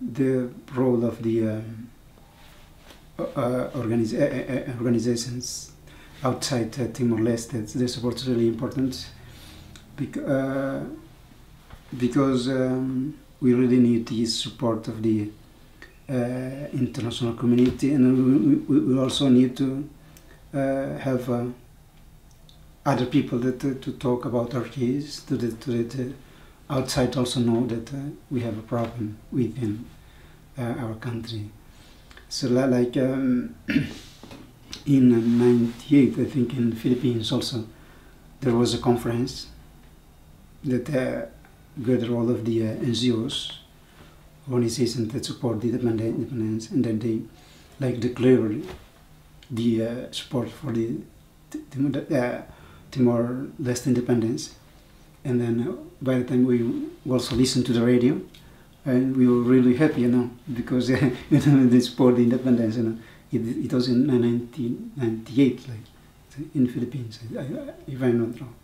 the role of the um, uh, organiz- uh, organizations outside uh, Timor-Leste. Their support is really important bec- uh, because um, we really need the support of the uh, international community, and we, we also need to uh, have uh, other people that uh, to talk about our case, to the, to the outside also know that uh, we have a problem within uh, our country. So like um, in '98, I think in Philippines also there was a conference that uh, gathered all of the uh, NGOs, organizations that support the independence, and then they like declared the uh, support for the uh, Timor-Leste independence. And then uh, by the time we also listened to the radio, and we were really happy, you know, because you know the independence. You know, it, it was in 1998, like in Philippines, I- I- if I'm not wrong.